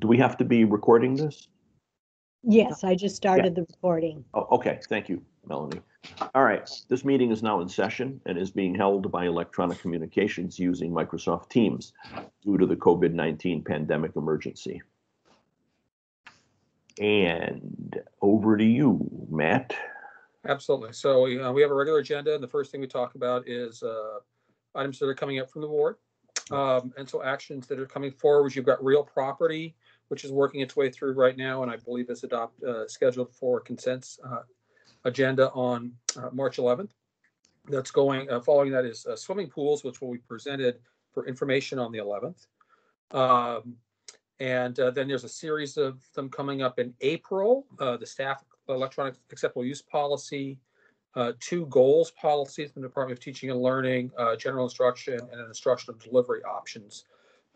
do we have to be recording this? Yes, I just started the recording. Oh, okay, thank you, Melanie. All right, this meeting is now in session and is being held by electronic communications using Microsoft Teams due to the COVID-19 pandemic emergency. And over to you, Matt. Absolutely. So we, uh, we have a regular agenda, and the first thing we talk about is uh, items that are coming up from the board. Um, and so actions that are coming forward, you've got real property, which is working its way through right now, and I believe is adopt uh, scheduled for consent uh, agenda on uh, March 11th. That's going. Uh, following that is uh, swimming pools, which will be presented for information on the 11th. Um, and uh, then there's a series of them coming up in April. The staff electronic acceptable use policy, two goals policies from the Department of Teaching and Learning, general instruction, and an instructional delivery options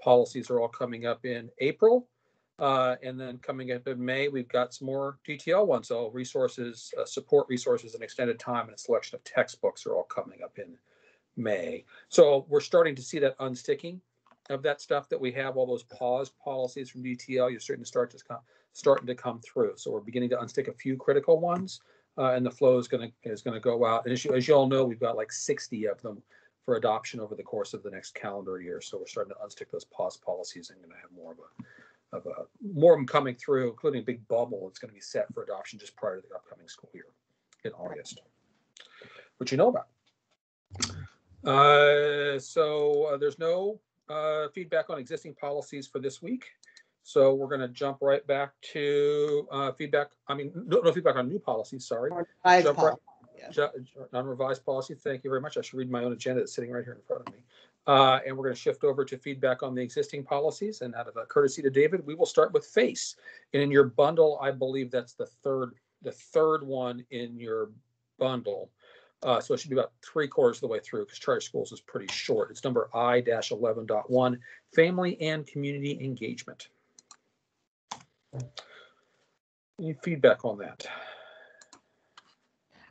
policies are all coming up in April. Uh, and then coming up in May, we've got some more DTL ones. So resources, uh, support resources, and extended time, and a selection of textbooks are all coming up in May. So we're starting to see that unsticking of that stuff that we have, all those pause policies from DTL. You're starting to start to come, starting to come through. So we're beginning to unstick a few critical ones, uh, and the flow is going to is going to go out. And as you, as you all know, we've got like 60 of them for adoption over the course of the next calendar year. So we're starting to unstick those pause policies and going to have more of a of a more of them coming through, including a big bubble that's going to be set for adoption just prior to the upcoming school year in August, which you know about. Uh, so uh, there's no uh, feedback on existing policies for this week. So we're going to jump right back to uh, feedback. I mean, no, no feedback on new policies. Sorry, Revised Jump right- yeah. Ju- ju- non-revised policy. Thank you very much. I should read my own agenda. It's sitting right here in front of me. Uh, and we're going to shift over to feedback on the existing policies. And out of a courtesy to David, we will start with face. And in your bundle, I believe that's the third, the third one in your bundle. Uh, so it should be about three quarters of the way through because charter schools is pretty short. It's number I dash eleven dot one, family and community engagement. Any feedback on that?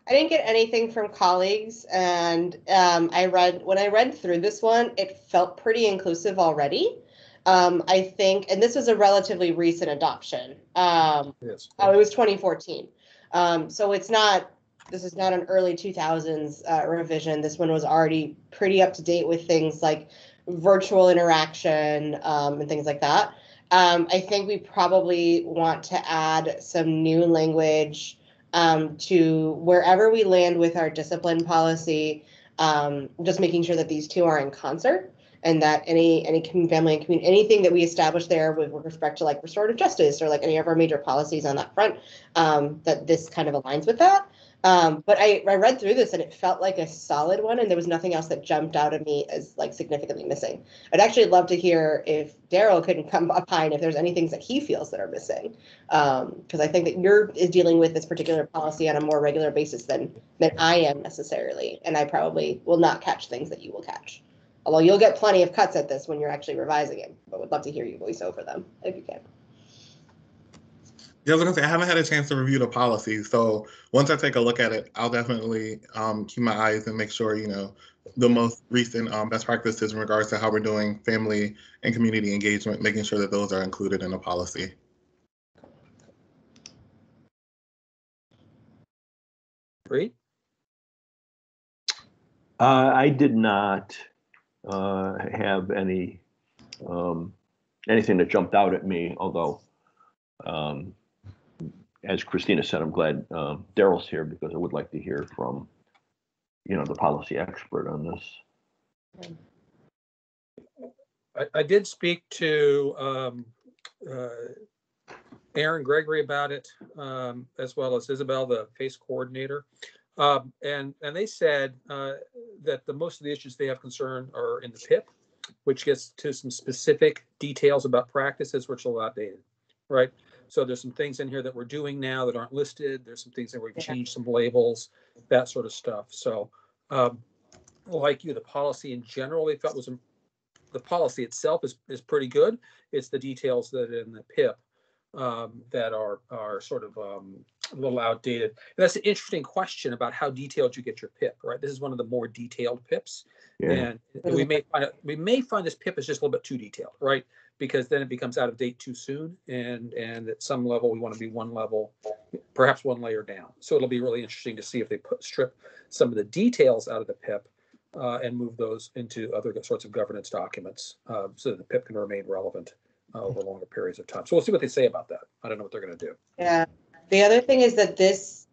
I didn't get anything from colleagues and um, I read, when I read through this one, it felt pretty inclusive already. Um, I think, and this was a relatively recent adoption. Um, Yes. oh, it was 2014. Um, so it's not, this is not an early 2000s uh, revision. This one was already pretty up to date with things like virtual interaction um, and things like that. Um, I think we probably want to add some new language um, to wherever we land with our discipline policy, um, just making sure that these two are in concert and that any any family and community anything that we establish there with, respect to like restorative justice or like any of our major policies on that front, um, that this kind of aligns with that. Um, but I, I read through this and it felt like a solid one, and there was nothing else that jumped out at me as like significantly missing. I'd actually love to hear if Daryl could come opine if there's any things that he feels that are missing because I think that you're is dealing with this particular policy on a more regular basis than than I am necessarily, and I probably will not catch things that you will catch. Although you'll get plenty of cuts at this when you're actually revising it, but would love to hear you voice over them if you can. Yeah, I was gonna say I haven't had a chance to review the policy, so once I take a look at it, I'll definitely um, keep my eyes and make sure you know the most recent um, best practices in regards to how we're doing family and community engagement, making sure that those are included in the policy. Agreed? Uh, I did not uh, have any, um, anything that jumped out at me, although, um, as Christina said, I'm glad um, Daryl's here because I would like to hear from, you know, the policy expert on this. I, I did speak to um, uh, Aaron Gregory about it, um, as well as Isabel, the face coordinator. Um, and, and they said uh, that the most of the issues they have concern are in the PIP, which gets to some specific details about practices which are outdated, right? So there's some things in here that we're doing now that aren't listed. There's some things that we've changed some labels, that sort of stuff. So um, like you, the policy in general, we felt was the policy itself is, is pretty good. It's the details that are in the PIP um, that are, are sort of, um, a little outdated. And that's an interesting question about how detailed you get your PIP, right? This is one of the more detailed PIPs. Yeah, And we may find, it- we may find this PIP is just a little bit too detailed, right? Because then it becomes out of date too soon and, and at some level, we want to be one level, perhaps one layer down. So it'll be really interesting to see if they put, strip some of the details out of the PIP uh, and move those into other sorts of governance documents, uh, so that the PIP can remain relevant uh, over longer periods of time. So we'll see what they say about that. I don't know what they're gonna do. Yeah. The other thing is that this,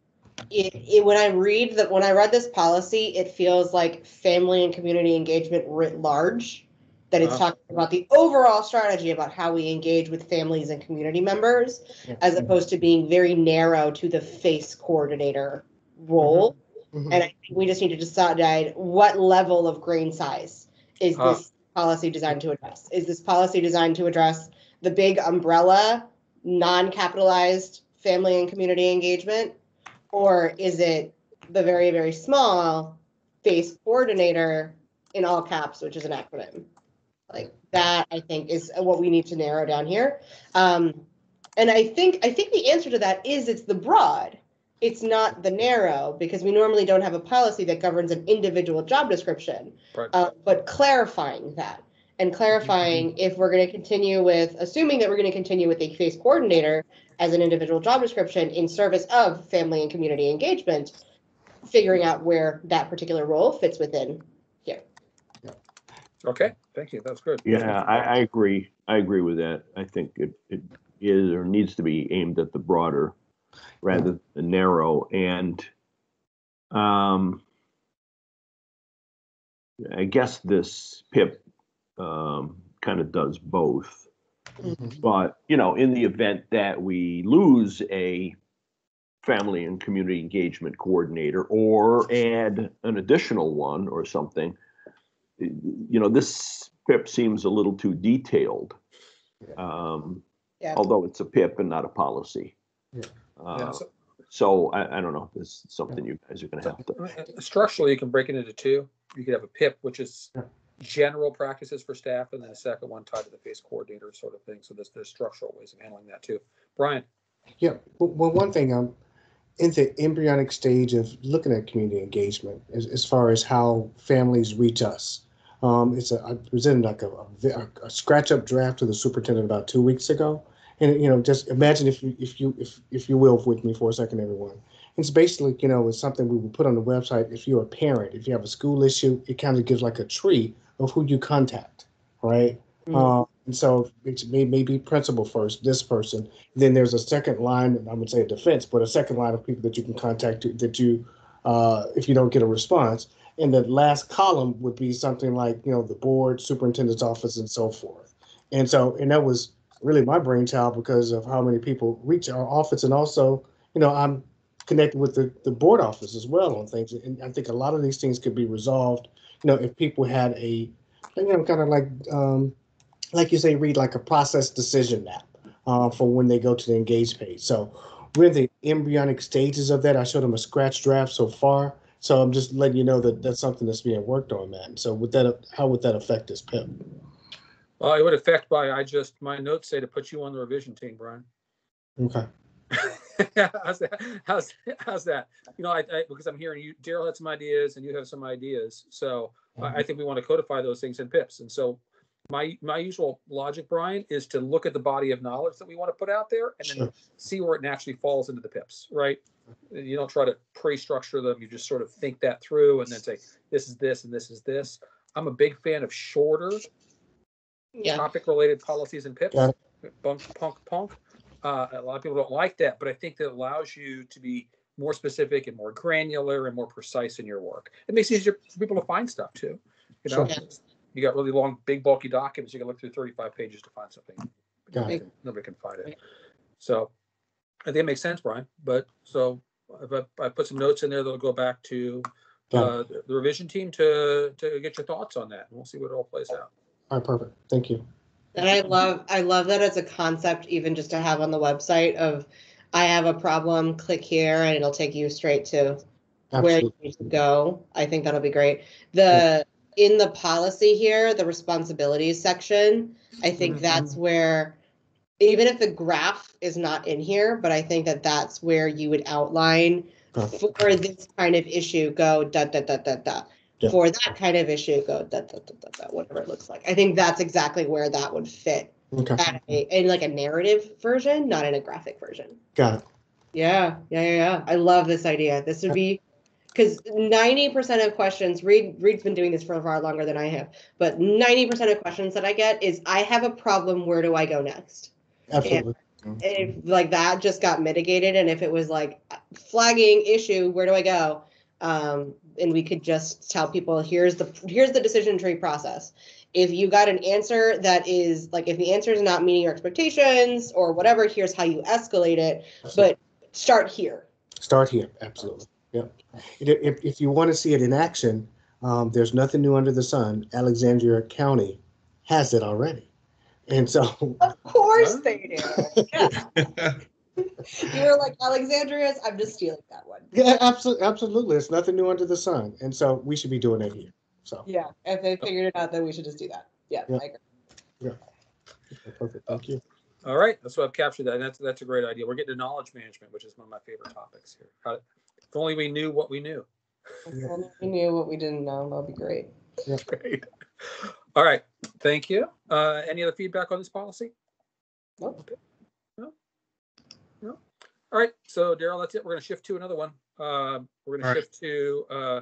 it, it, when I read that, when I read this policy, it feels like family and community engagement writ large. That it's talking about the overall strategy about how we engage with families and community members, as opposed to being very narrow to the face coordinator role. Mhm. And I think we just need to decide what level of grain size is this policy designed to address? Is this policy designed to address the big umbrella, non-capitalized family and community engagement? Or is it the very, very small face coordinator in all caps, which is an acronym? Like that, I think, is what we need to narrow down here. Um, and I think, I think the answer to that is it's the broad it's not the narrow because we normally don't have a policy that governs an individual job description. Right. Uh, but clarifying that and clarifying if we're going to continue with, assuming that we're going to continue with a face coordinator as an individual job description in service of family and community engagement, figuring out where that particular role fits within. Okay, thank you. That's good. yeah, I, I agree. I agree with that. I think it, it is or needs to be aimed at the broader rather than narrow and um I guess this PIP um kind of does both. Mhm. But, you know, in the event that we lose a family and community engagement coordinator or add an additional one or something, you know, this PIP seems a little too detailed. Um, Yeah. although it's a PIP and not a policy. Yeah. Yeah, Uh, so- so I, I don't know, if this is something you guys are gonna have to, Uh, Structurally, you can break it into two. You could have a PIP, which is general practices for staff, and then a second one tied to the face coordinator sort of thing. So there's, there's structural ways of handling that too. Brian? Yeah, well, well, one thing, um, in the embryonic stage of looking at community engagement, as, as far as how families reach us. Um, it's a, I presented like a, a, a scratch up draft to the superintendent about two weeks ago. And, you know, just imagine if you, if you, if, if you will with me for a second, everyone. It's basically, you know, it's something we would put on the website. If you're a parent, if you have a school issue, it kind of gives like a tree of who you contact, right? Mhm. Uh, and so it may, may be principal first, this person. Then there's a second line, I would say a defense, but a second line of people that you can contact to- that you, uh, if you don't get a response. And the last column would be something like, you know, the board, superintendent's office, and so forth. And so, and that was really my brainchild because of how many people reach our office. And also, you know, I'm connected with the, the board office as well on things. And I think a lot of these things could be resolved, you know, if people had a, you know, kind of like, um, like you say, read like a process decision map uh, for when they go to the engage page. So we're in the embryonic stages of that. I showed them a scratch draft so far. So I'm just letting you know that that's something that's being worked on, man. So would that, how would that affect this PIP? Well, it would affect by, I just, my notes say to put you on the revision team, Brian. Okay. how's that? How's, how's that? You know, I, I, because I'm hearing you, Daryl had some ideas and you have some ideas. So I, I mm-hmm. think we want to codify those things in PIPs. And so my, my usual logic, Brian, is to look at the body of knowledge that we want to put out there and then Sure. see where it naturally falls into the PIPs, right? You don't try to pre-structure them. You just sort of think that through and then say, this is this and this is this. I'm a big fan of shorter Yeah. topic related policies and pips. Got Bunk, punk, punk. Uh, a lot of people don't like that, but I think that allows you to be more specific and more granular and more precise in your work. It makes it easier for people to find stuff too. You know, Sure. You got really long, big, bulky documents. You can look through 35 pages to find something. Got Nobody it. can- Nobody can find it. So I think it makes sense, Brian. But so if I, I put some notes in there that'll go back to uh, the revision team to to get your thoughts on that. And we'll see what it all plays out. All right, perfect. Thank you. And I love, I love that as a concept, even just to have on the website of, I have a problem, click here and it'll take you straight to where you need to go. I think that'll be great. The, in the policy here, the responsibilities section, I think Mhm. that's where even if the graph is not in here, but I think that that's where you would outline Okay. for this kind of issue, go da, da, da, da, da. Yeah. For that kind of issue, go da, da, da, da, da, whatever it looks like. I think that's exactly where that would fit Okay, a, in like a narrative version, not in a graphic version. got it. Yeah, yeah, yeah, yeah. I love this idea. This would be because ninety percent of questions, Reed Reed's been doing this for far longer than I have, but ninety percent of questions that I get is I have a problem, where do I go next? Absolutely. And if like that just got mitigated, and if it was like flagging issue, where do I go? Um, and we could just tell people here's the here's the decision tree process. If you got an answer that is like if the answer is not meeting your expectations or whatever, here's how you escalate it. But start here. Start here, absolutely. Yep. If, if, if you want to see it in action, um, there's nothing new under the sun. Alexandria County has it already. And so, Of course they do. Yeah. you were like Alexandria's. I'm just stealing that one. yeah, absolutely, absolutely. It's nothing new under the sun. And so we should be doing it here. So, Yeah. If they figured it out, then we should just do that. Yeah. Yeah. I agree. perfect. Thank you. All right, that's what I've captured that. And that's, that's a great idea. We're getting to knowledge management, which is one of my favorite topics here. How- If only we knew what we knew. If only we knew what we didn't know. That'd be great. Great. All right, thank you. Uh, any other feedback on this policy? Nope. No? No? All right, so Daryl, that's it. We're gonna shift to another one. Um, we're gonna All right. shift to, uh,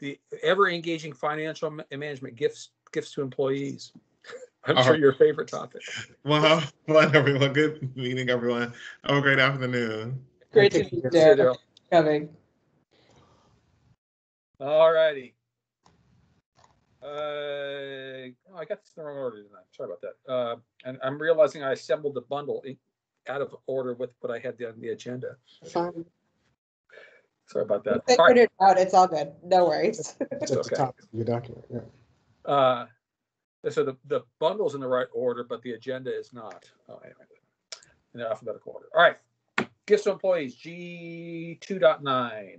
the ever engaging financial ma- management gifts, gifts to employees. I'm All sure right. your favorite topic. Well, have fun, everyone. Good meeting, everyone. Have a great afternoon. Great to meet you, See you, Derek. Daryl. Coming. All righty. Uh, oh, I got this in the wrong order tonight. Sorry about that. Uh, and I'm realizing I assembled the bundle in, out of order with what I had on the agenda. Fine. Sorry about that. They All right. figured it out. It's all good. No worries. It's at okay. the top of your document. Yeah. Uh, so the, the bundle's in the right order, but the agenda is not. Oh, anyway, in the alphabetical order. All right. Gifts to employees, G 2.9.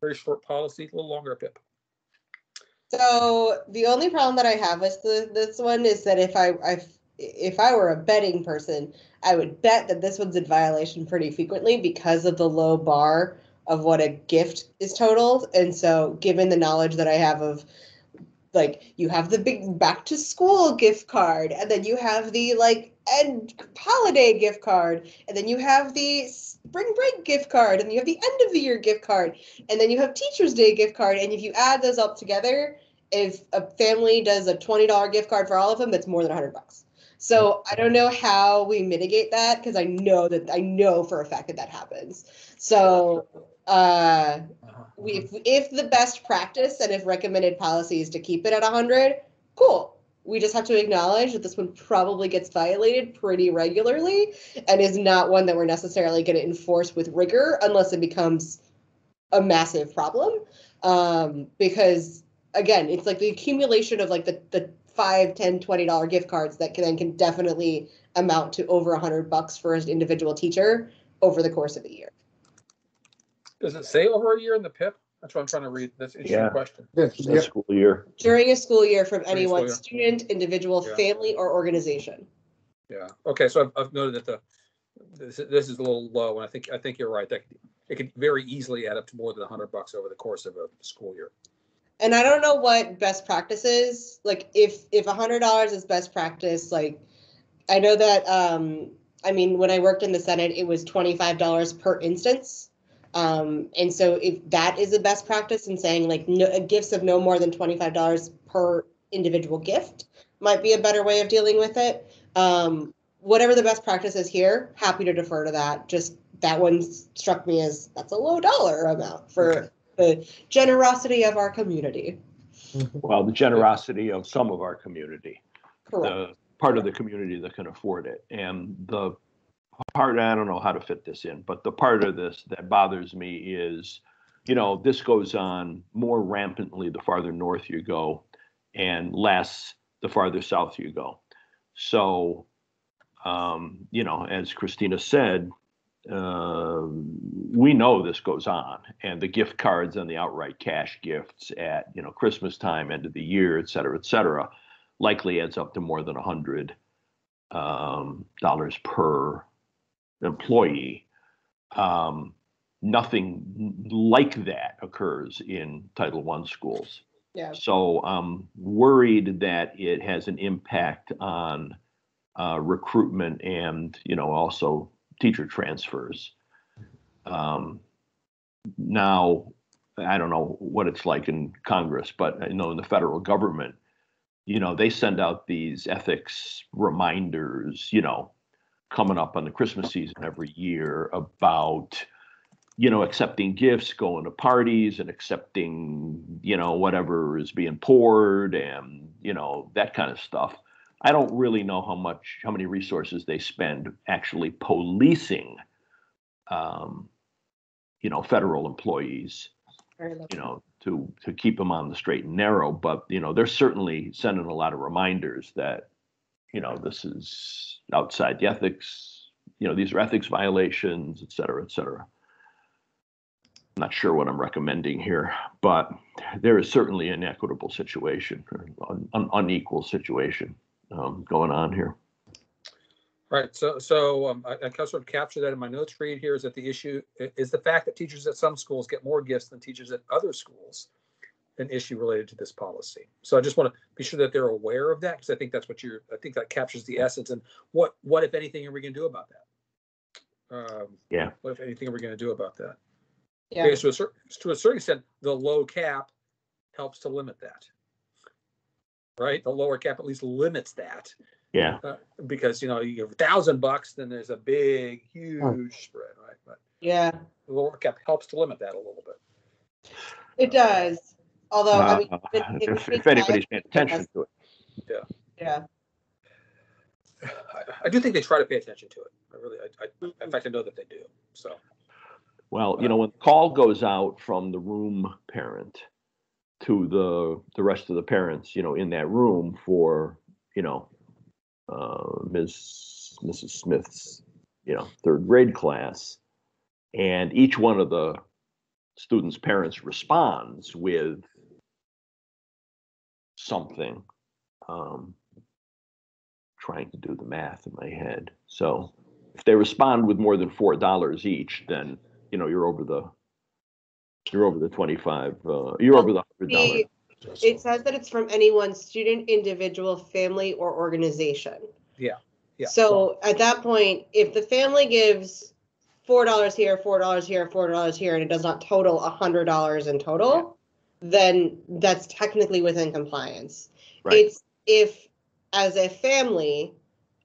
Very short policy, a little longer, Pip. So the only problem that I have with the, this one is that if I, I if I were a betting person, I would bet that this one's in violation pretty frequently because of the low bar of what a gift is totaled. And so given the knowledge that I have of like you have the big back to school gift card and then you have the like end holiday gift card and then you have the spring break gift card and you have the end of the year gift card and then you have teachers day gift card and if you add those up together if a family does a $20 gift card for all of them that's more than 100 bucks. So i don't know how we mitigate that because i know that i know for a fact that that happens. So uh we, if, if the best practice and if recommended policy is to keep it at 100 cool we just have to acknowledge that this one probably gets violated pretty regularly and is not one that we're necessarily going to enforce with rigor unless it becomes a massive problem um, because again it's like the accumulation of like the, the 5 10 20 dollar gift cards that can then can definitely amount to over 100 bucks for an individual teacher over the course of a year Does it say over a year in the PIP? That's what I'm trying to read. That's an interesting Yeah. question. Yeah, This yeah. school year. during a school year from During a school one year. student individual Yeah. family or organization Yeah. Okay. So I've, I've noted that the this, this is a little low, and I think I think you're right. That it could very easily add up to more than 100 bucks over the course of a school year. and i don't know what best practice is like if if a hundred dollars is best practice like i know that um i mean when i worked in the senate it was $25 per instance um and so if that is a best practice and saying like no gifts of no more than $25 per individual gift might be a better way of dealing with it um whatever the best practice is here happy to defer to that just that one struck me as that's a low dollar amount for Okay. the generosity of our community. Well, the generosity of some of our community, Correct. the part of the community that can afford it. And the part, I don't know how to fit this in, but the part of this that bothers me is, you know, this goes on more rampantly the farther north you go and less the farther south you go. So, um, you know, as Christina said, uh, we know this goes on and the gift cards and the outright cash gifts at you know christmas time end of the year et cetera et cetera likely adds up to more than a hundred um, dollars per employee. Um, nothing like that occurs in Title I schools. Yeah. So I'm worried that it has an impact on uh, recruitment and, you know, also teacher transfers. Um, now, I don't know what it's like in Congress, but I know in the federal government, you know, they send out these ethics reminders, you know, coming up on the Christmas season every year about, you know, accepting gifts, going to parties and accepting, you know, whatever is being poured and, you know, that kind of stuff. I don't really know how much, how many resources they spend actually policing, um, you know, federal employees you know, to to keep them on the straight and narrow. But you know, they're certainly sending a lot of reminders that, you know, this is outside the ethics. You know, these are ethics violations, et cetera, et cetera. I'm not sure what I'm recommending here, but there is certainly an equitable situation, an un- unequal situation um, going on here. Right, so, so um, I, I kind of sort of capture that in my notes read here is that the issue is the fact that teachers at some schools get more gifts than teachers at other schools. An issue related to this policy. So I just want to be sure that they're aware of that because I think that's what you're, I think that captures the essence and what, what if anything are we gonna do about that? Um, Yeah. What if anything are we gonna do about that? Yeah. Because to a certain, to a certain extent, the low cap helps to limit that. Right? The lower cap at least limits that. Yeah, Uh, because you know you have a thousand bucks, then there's a big, huge spread, right? But Yeah, the lower cap helps to limit that a little bit. it does. Although, I mean, it- it if, if anybody's paying attention to it. yeah. I, I do think they try to pay attention to it. I really, I, I, in fact, I know that they do. So Well, you know, when the call goes out from the room parent to the the rest of the parents, you know, in that room for, you know, uh, Ms. Mrs. Smith's, you know, third grade class, and each one of the students' parents responds with something. Um, trying to do the math in my head. So if they respond with more than four dollars each, then you know you're over the you're over the 25 uh, you're over the hundred dollar It says that it's from any one student, individual, family, or organization. Yeah, yeah. So at that point, if the family gives four dollars here, four dollars here, four dollars here, and it does not total a hundred dollars in total, then that's technically within compliance. right It's if, as a family,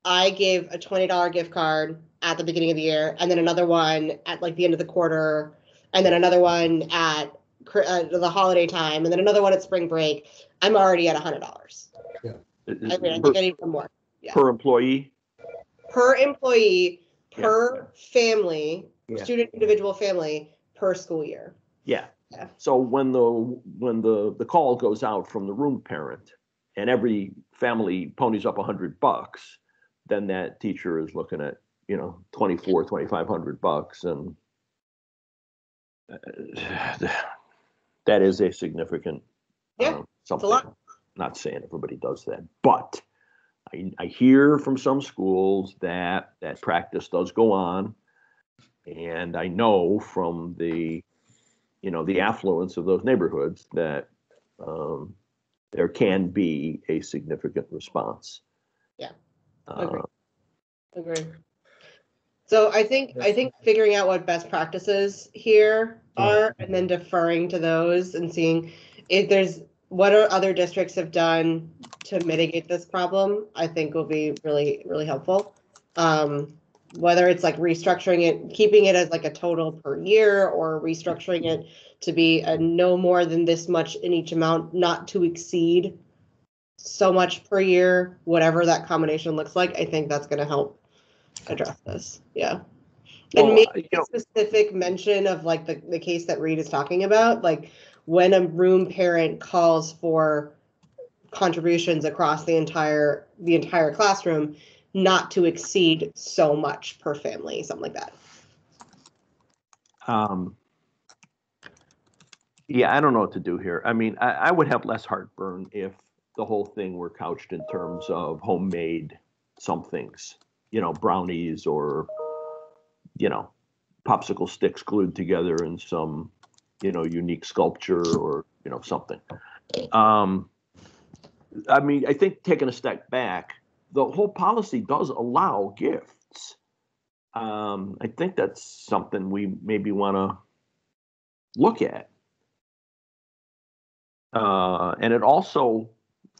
I give a twenty dollar gift card at the beginning of the year, and then another one at like the end of the quarter, and then another one at uh, the holiday time, and then another one at spring break. I'm already at a hundred dollars. Yeah. I mean, I per, think I need one more yeah. per employee per employee, Yeah. per family, Yeah. student, individual, family, per school year. yeah Yeah. so when the when the the call goes out from the room parent and every family ponies up a hundred bucks then that teacher is looking at you know 24 2500 bucks and that is a significant Yeah, um, something lot. not saying everybody does that but I, I hear from some schools that that practice does go on and i know from the you know the affluence of those neighborhoods that um, there can be a significant response Yeah, uh, agree. Agree. So I think, I think figuring out what best practices here are and then deferring to those and seeing if there's, what are other districts have done to mitigate this problem, I think will be really, really helpful. Um, whether it's like restructuring it, keeping it as like a total per year or restructuring it to be a no more than this much in each amount, not to exceed so much per year, whatever that combination looks like, I think that's gonna help address this, yeah. Well, And maybe know- a specific mention of like the, the case that Reed is talking about, like when a room parent calls for contributions across the entire, the entire classroom, not to exceed so much per family, something like that. Um, yeah, I don't know what to do here. I mean, I, I would have less heartburn if the whole thing were couched in terms of homemade some things, you know, brownies or, you know, popsicle sticks glued together in some, you know, unique sculpture or, you know, something. Um, I mean, I think taking a step back, the whole policy does allow gifts. Um, I think that's something we maybe want to look at. Uh, and it also,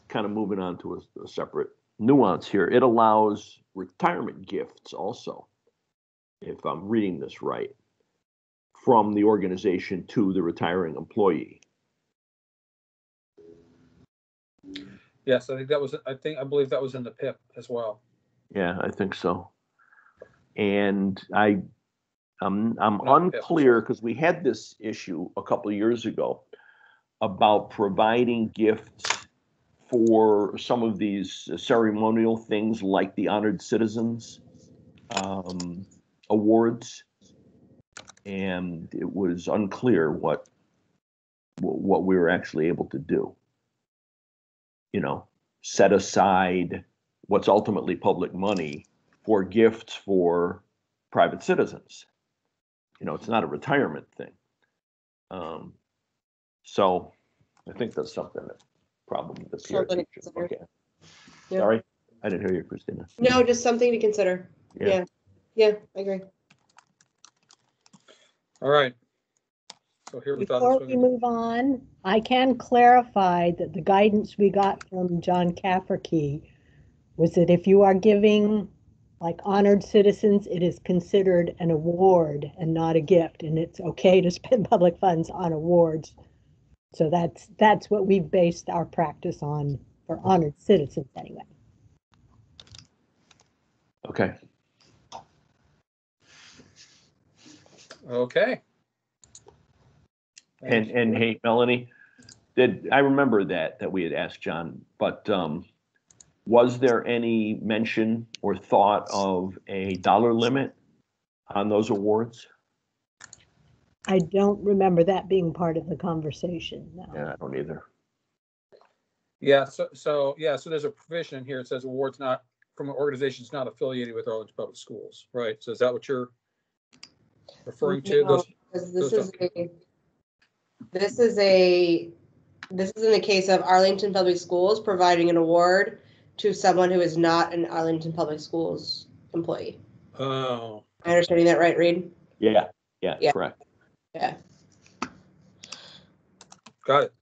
kind of moving on to a, a separate nuance here, it allows retirement gifts also, if I'm reading this right, from the organization to the retiring employee. Yes, I think that was, I think, I believe that was in the PIP as well. Yeah, I think so. And I, I'm, I'm Not unclear because we had this issue a couple of years ago about providing gifts for some of these ceremonial things like the Honored Citizens um, Awards. And it was unclear what, what we were actually able to do. You know, set aside what's ultimately public money for gifts for private citizens. You know, it's not a retirement thing. Um, so I think that's something that probably the Something to PRC should consider. look at. Yeah. Sorry, I didn't hear you, Christina. No, just something to consider. Yeah. Yeah, I agree. All right. So here we. Before we move on, I can clarify that the guidance we got from John Cafferkey was that if you are giving like honored citizens, it is considered an award and not a gift, and it's okay to spend public funds on awards. So that's, that's what we've based our practice on for honored citizens anyway. Okay, Okay. And, and hey, Melanie, did, I remember that, that we had asked John, but, um, was there any mention or thought of a dollar limit on those awards? I don't remember that being part of the conversation, no. Yeah, I don't either. Yeah, so, so, yeah, so there's a provision in here. It says awards not, from organizations not affiliated with Arlington Public Schools, right? So is that what you're referring to? No, Those- This those is a, this is a, this is in the case of Arlington Public Schools providing an award to someone who is not an Arlington Public Schools employee. Oh, Am I understanding that right, Reed? Yeah, yeah, Yeah. correct. Yeah. got it.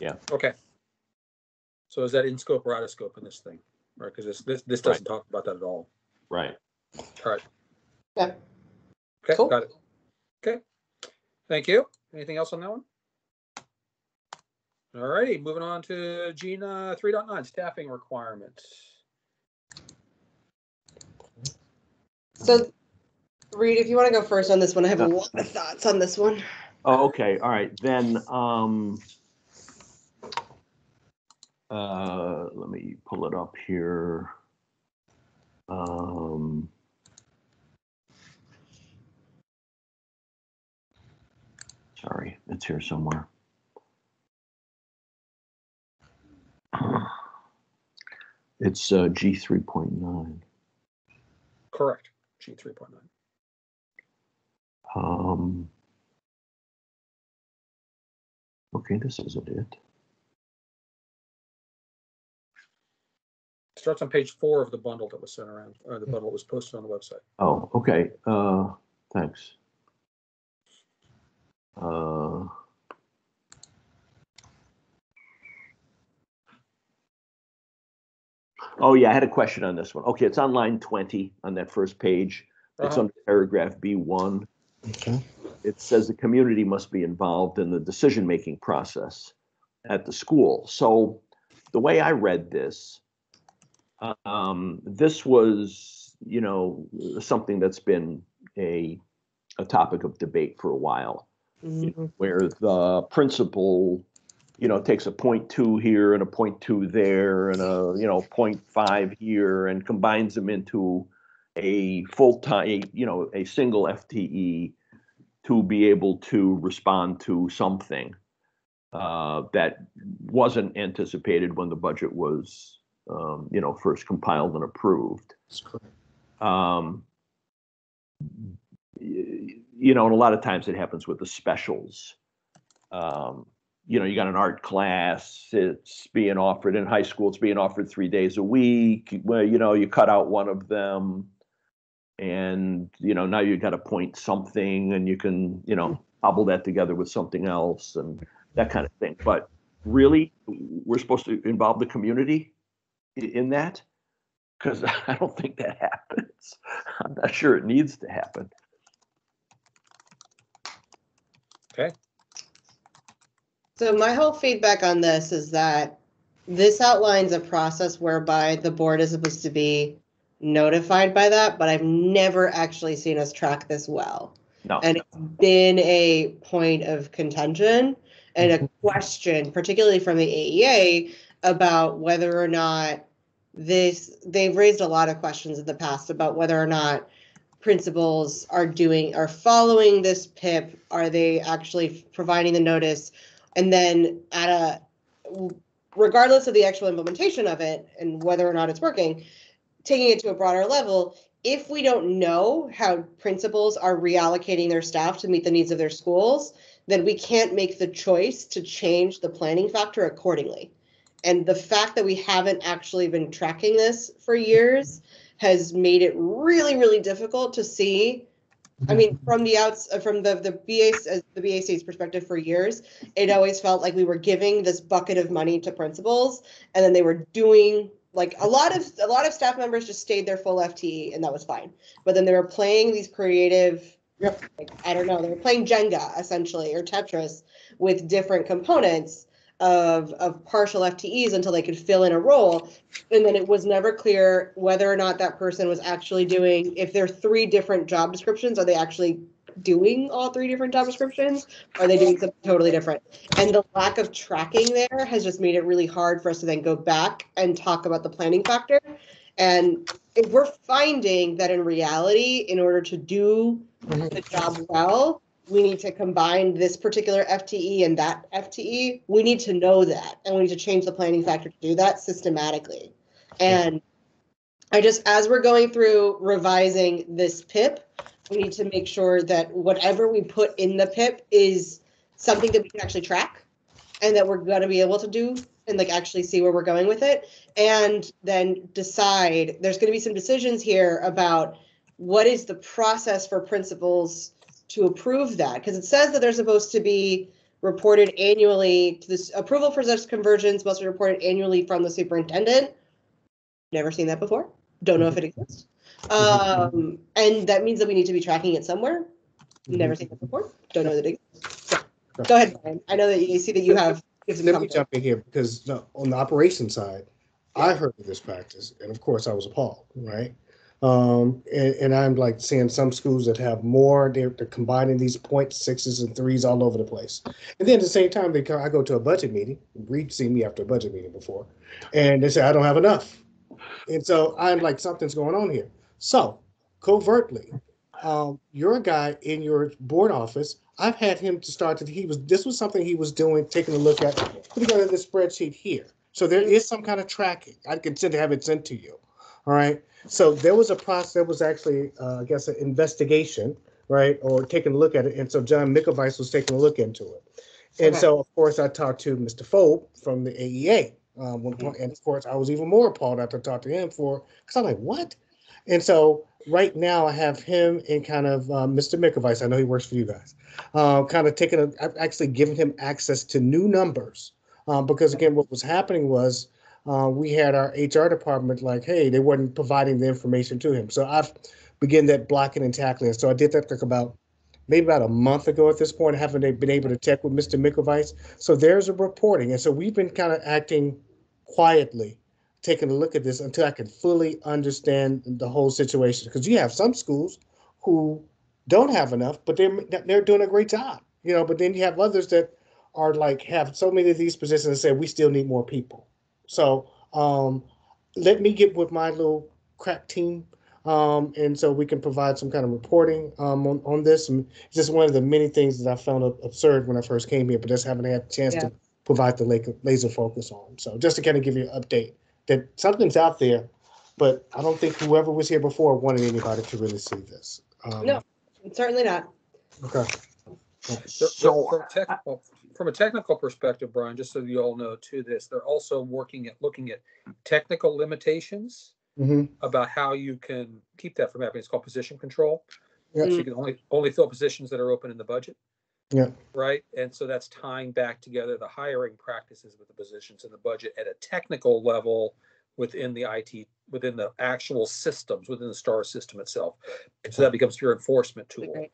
Yeah. Okay. So is that in scope or out of scope in this thing? Right, because this, this, this doesn't talk about that at all. Right. All right. Yeah. Okay, Cool. got it. Okay, thank you. Anything else on that one? All righty, moving on to Gina three point nine, staffing requirements. So, Reed, if you want to go first on this one, I have a lot of thoughts on this one. Oh, okay, all right, then, um, uh, let me pull it up here. Um, sorry, it's here somewhere. It's, uh, G three point nine. Correct, G three point nine. Um, okay, this isn't it. Starts on page four of the bundle that was sent around, or the bundle that was posted on the website. Oh, okay, uh, thanks. Uh. Oh, yeah, I had a question on this one. Okay, it's on line twenty on that first page. It's Uh-huh. under paragraph B one. Okay. It says the community must be involved in the decision-making process at the school. So the way I read this, um, this was, you know, something that's been a, a topic of debate for a while, where the principal, you know, takes a point two here and a point two there and a, you know, point five here and combines them into a full-time, you know, a single FTE to be able to respond to something. uh, that wasn't anticipated when the budget was, um, you know, first compiled and approved. That's correct. Um, you know, and a lot of times it happens with the specials. Um, you know, you got an art class, it's being offered in high school, it's being offered three days a week. Well, you know, you cut out one of them. And, you know, now you got to point something and you can, you know, hobble that together with something else and that kind of thing. But really, we're supposed to involve the community in that? Because I don't think that happens. I'm not sure it needs to happen. So my whole feedback on this is that this outlines a process whereby the board is supposed to be notified by that, but I've never actually seen us track this well. No. And it's been a point of contention and a mm-hmm. question, particularly from the AEA, about whether or not this, they've raised a lot of questions in the past about whether or not principals are doing, are following this PIP, are they actually providing the notice? And then at a, regardless of the actual implementation of it and whether or not it's working, taking it to a broader level, if we don't know how principals are reallocating their staff to meet the needs of their schools, then we can't make the choice to change the planning factor accordingly. And the fact that we haven't actually been tracking this for years has made it really, really difficult to see. I mean, from the outs, uh, from the the BA, as the BAC's perspective for years, it always felt like we were giving this bucket of money to principals, and then they were doing like a lot of a lot of staff members just stayed their full FTE, and that was fine. But then they were playing these creative, Yep. like I don't know, they were playing Jenga essentially or Tetris with different components of of partial FTEs until they could fill in a role. And then it was never clear whether or not that person was actually doing, if there are three different job descriptions, are they actually doing all three different job descriptions? Are they doing something totally different? And the lack of tracking there has just made it really hard for us to then go back and talk about the planning factor. And if we're finding that in reality, in order to do mm-hmm. the job well, we need to combine this particular FTE and that FTE. We need to know that, and we need to change the planning factor to do that systematically. And I just, as we're going through revising this PIP, we need to make sure that whatever we put in the PIP is something that we can actually track and that we're gonna be able to do and like actually see where we're going with it. And then decide, there's gonna be some decisions here about what is the process for principals to approve that? Because it says that they're supposed to be reported annually to this approval for such conversions must be reported annually from the superintendent. Never seen that before. Don't know if it exists. Um, and that means that we need to be tracking it somewhere. Never seen that before. Don't know that it exists. So, Go ahead, Brian. I know that you see that you have. Let me jump in here because on the operation side, I heard of this practice, and of course I was appalled, right? Um, and, and I'm like seeing some schools that have more, they're, they're combining these point sixes and threes all over the place. And then at the same time, they come, I go to a budget meeting, Reed seen me after a budget meeting before, and they say, I don't have enough. And so I'm like, something's going on here. So covertly, um, you're a guy in your board office. I've had him to start to, he was, this was something he was doing, taking a look at, put together this spreadsheet here. So there is some kind of tracking. I can send, have it sent to you. All right. So there was a process, there was actually, uh, I guess, an investigation, right? Or taking a look at it. And so John Mickelweiss was taking a look into it. And Okay. so, of course, I talked to Mr. Fold from the AEA. Um, one point, and of course, I was even more appalled after talking to him for, because I'm like, what? And so right now I have him and kind of uh, Mr. Mickelweiss. I know he works for you guys. Uh, kind of taking a, I've actually given him access to new numbers um, because again, what was happening was uh, we had our HR department like, hey, they weren't providing the information to him. So I've begun that blocking and tackling. So I did that like about maybe about a month ago at this point. Haven't they been able to check with Mr. Mickelweiss. So there's a reporting, and so we've been kind of acting quietly taking a look at this until I can fully understand the whole situation. Because you have some schools who don't have enough, but they're they're doing a great job, you know. But then you have others that are like have so many of these positions and say we still need more people. So um, let me get with my little crack team Um, and so we can provide some kind of reporting um, on, on this. And it's just one of the many things that I found absurd when I first came here, but just haven't had a chance Yeah. to provide the la- laser focus on. So just to kind of give you an update that something's out there, but I don't think whoever was here before wanted anybody to really see this. Um, No. Certainly not. Okay. They're- So, From technical, from a technical perspective, Brian, just so you all know to this, they're also working at, looking at technical limitations hmm about how you can keep that from happening. It's called position control. Yeah. So you can only, only fill positions that are open in the budget. Yeah. Right? And so that's tying back together the hiring practices with the positions in the budget at a technical level within the IT, within the actual systems, within the STAR system itself. So that becomes your enforcement tool Great.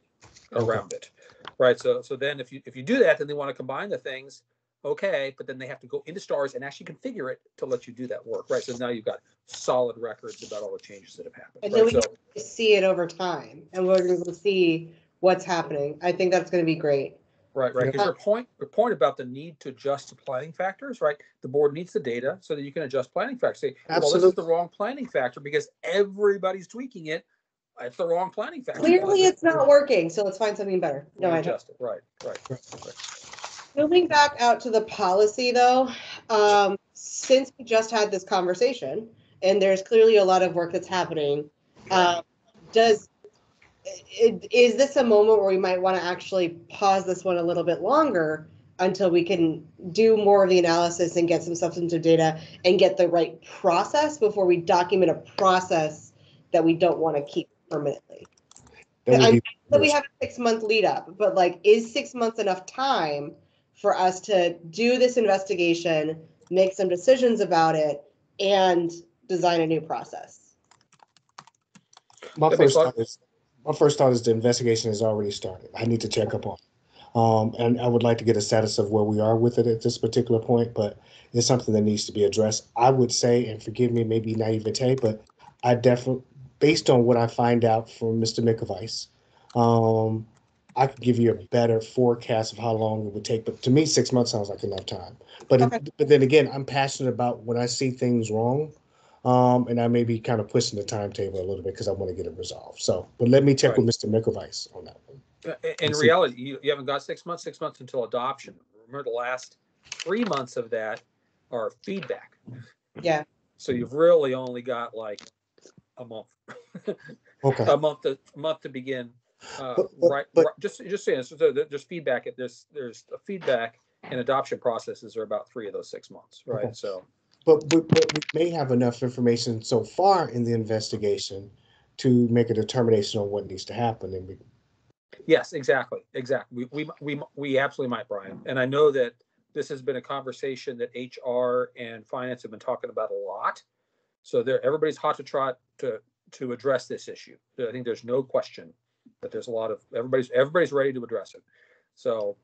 around it. Right? So, so then if you, if you do that, then they want to combine the things, okay, but then they have to go into STARS and actually configure it to let you do that work, right? So now you've got solid records about all the changes that have happened. And then we So, can see it over time and we're going to see what's happening. I think that's going to be great. Right, right. Yeah. Because your point, your point about the need to adjust to planning factors, right? The board needs the data so that you can adjust planning factors. Say, well, this is the wrong planning factor because everybody's tweaking it. It's the wrong planning factor. Clearly, it's not working, so let's find something better. No, I don't. Adjust it, right, right. right. Moving back out to the policy though, um, since we just had this conversation and there's clearly a lot of work that's happening, uh, does, i- is this a moment where we might want to actually pause this one a little bit longer until we can do more of the analysis and get some substantive data and get the right process before we document a process that we don't want to keep permanently? That would I'm- be But we have a six month lead up, but like, is six months enough time for us to do this investigation, make some decisions about it, and design a new process? My first thought is, my first thought is the investigation has already started. I need to check up on. it. Um, and I would like to get a status of where we are with it at this particular point, but it's something that needs to be addressed. I would say, and forgive me, maybe naivete, but I definitely, based on what I find out from Mr. Mikovice, um, I could give you a better forecast of how long it would take, but to me, six months sounds like enough time. But, it- but then again, I'm passionate about when I see things wrong, um, and I may be kind of pushing the timetable a little bit because I want to get it resolved. So, but let me check with Mr. Mikovice on that one. Uh, In Let's reality, you, you haven't got six months, six months until adoption. Remember the last three months of that are feedback. Yeah, So you've really only got like a month, Okay. a month, to a month to begin. Uh, But- but- right, but- right, just, just saying, so there- there's feedback, at this, there's a feedback and adoption processes are about three of those six months, Okay. right? So, But, but, we may have enough information so far in the investigation to make a determination on what needs to happen. And we, yes, exactly, exactly. We, we, we, we absolutely might, Brian. And I know that this has been a conversation that HR and finance have been talking about a lot. So there, everybody's hot to trot to, to address this issue. I think there's no question that there's a lot of, everybody's, everybody's ready to address it. So,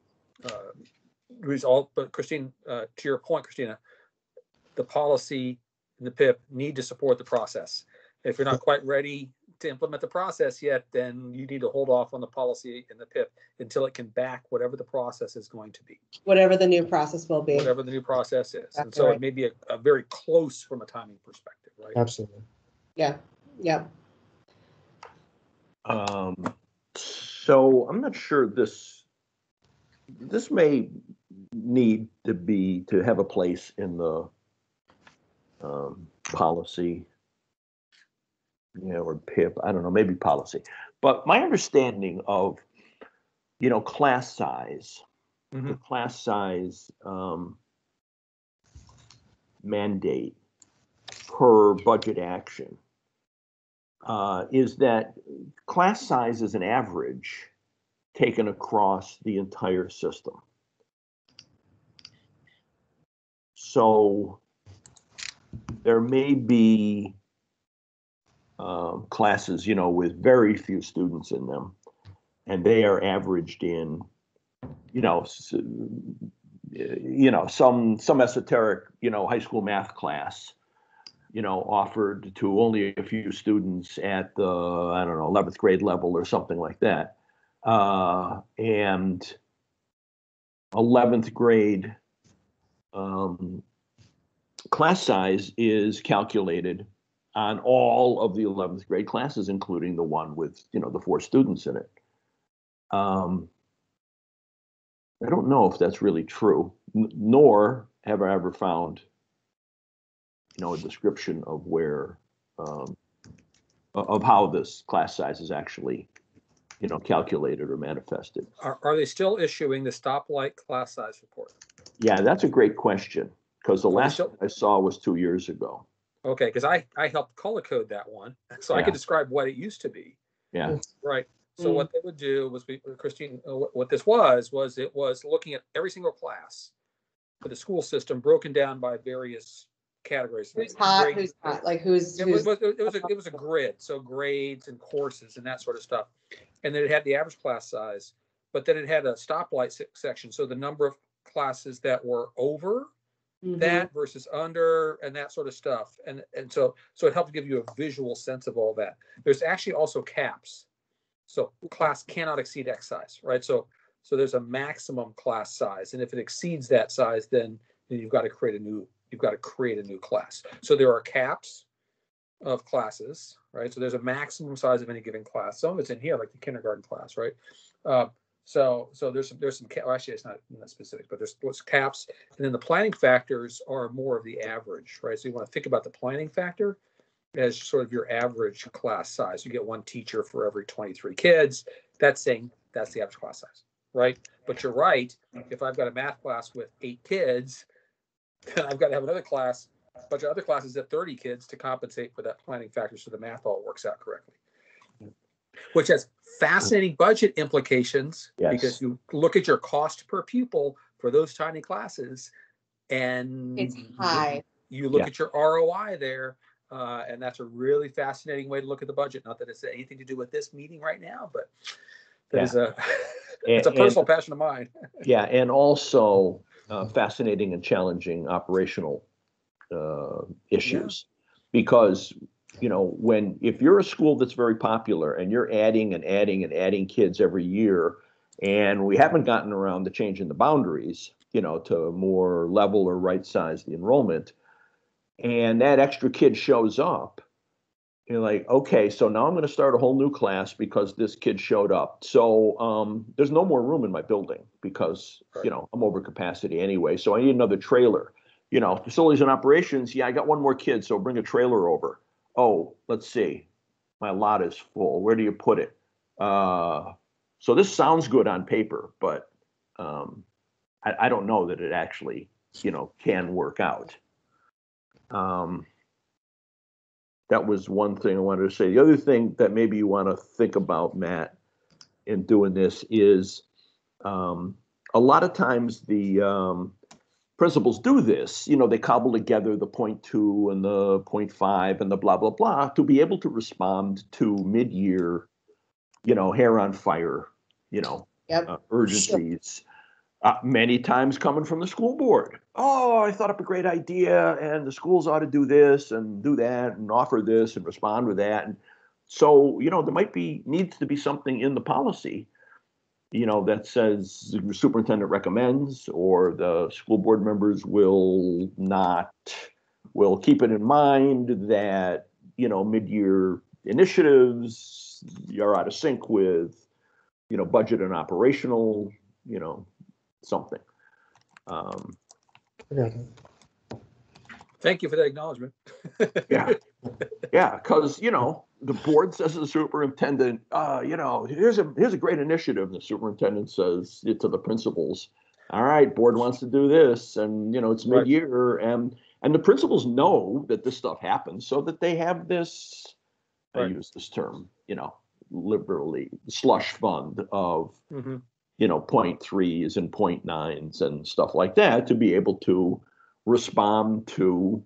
uh, all, but Christine, uh, to your point, Christina, the policy and the PIP need to support the process. If you're not quite ready to implement the process yet, then you need to hold off on the policy and the PIP until it can back whatever the process is going to be, whatever the new process will be. whatever the new process is. And That's so right. it may be a, a very close from a timing perspective, right? absolutely. Yeah, yeah. Um, so I'm not sure this, this may need to be, to have a place in the um, policy. You know, or PIP, I don't know, maybe policy. But my understanding of, you know, class size, the Mhm. class size um, mandate per budget action uh, is that class size is an average taken across the entire system. So there may be um, classes, you know, with very few students in them, and they are averaged in, you know, you know, some some esoteric, you know, high school math class you know, offered to only a few students at the, I don't know, 11th grade level or something like that. Uh, and 11th grade um, class size is calculated on all of the 11th grade classes, including the one with, you know, the four students in it. Um, I don't know if that's really true, nor have I ever found, you know, a description of where, um, of how this class size is actually, you know, calculated or manifested. Are, are they still issuing the stoplight class size report? Yeah, that's a great question, because the last still- I saw was two years ago. Okay, because I, I helped color code that one, so I could describe what it used to be. Yeah, Right. So Mm. what they would do was, we, Christine, uh, what, what this was, was it was looking at every single class for the school system broken down by various categories. Who's hot, Grade- who's not, like who's, It was, it was, a, it was a grid, so grades and courses and that sort of stuff. And then it had the average class size, but then it had a stoplight section, so the number of classes that were over Mhm. that versus under and that sort of stuff. And, and so, so it helps give you a visual sense of all that. There's actually also caps. So class cannot exceed X size, right? So, so there's a maximum class size. And if it exceeds that size, then, then you've got to create a new, you've got to create a new class. So there are caps of classes, right? So there's a maximum size of any given class. Some of it's in here, like the kindergarten class, right? Uh, so, so there's some, there's some, actually, it's not, not specific, but there's what's caps. And then the planning factors are more of the average, right? So you want to think about the planning factor as sort of your average class size. You get one teacher for every 23 kids. That's saying that's the average class size, right? But you're right. If I've got a math class with eight kids, then I've got to have another class, a bunch of other classes at 30 kids to compensate for that planning factor so the math all works out correctly. Which has fascinating budget implications Yes. because you look at your cost per pupil for those tiny classes and it's high. you look Yeah. at your ROI there, uh, and that's a really fascinating way to look at the budget. Not that it's anything to do with this meeting right now, but that Yeah. is a it's a And- personal passion of mine. Yeah, and also uh, fascinating and challenging operational uh, issues. Because, you know, when, if you're a school that's very popular and you're adding and adding and adding kids every year, and we haven't gotten around to changing the boundaries, you know, to more level or right size the enrollment, and that extra kid shows up, you're like, okay, so now I'm going to start a whole new class because this kid showed up. So um, there's no more room in my building because Right. you know I'm over capacity anyway. So I need another trailer. You know, facilities and operations. Yeah, I got one more kid, so bring a trailer over. Oh, let's see, my lot is full. Where do you put it? Uh, so this sounds good on paper, but um, I, I don't know that it actually, you know, can work out. Um, that was one thing I wanted to say. The other thing that maybe you want to think about, Matt, in doing this is um, a lot of times the um, principals do this. You know, they cobble together the point two and the point five and the blah blah blah to be able to respond to mid-year, you know, hair on fire, you know, Yep. uh, urgencies. Uh, many times coming from the school board. Oh, I thought up a great idea, and the schools ought to do this and do that and offer this and respond with that. And so, you know, there might be needs to be something in the policy, you know, that says the superintendent recommends, or the school board members will not will keep it in mind that you know mid-year initiatives are out of sync with you know budget and operational you know something. Um, Thank you for that acknowledgement. yeah, yeah, because you know the board says to the superintendent, uh, you know, here's a here's a great initiative. And the superintendent says it to the principals. All right, board wants to do this, and you know it's Right. mid-year, and and the principals know that this stuff happens, so that they have this. I use this term, you know, liberally slush fund of Mhm. you know, point threes and point nines and stuff like that to be able to respond to,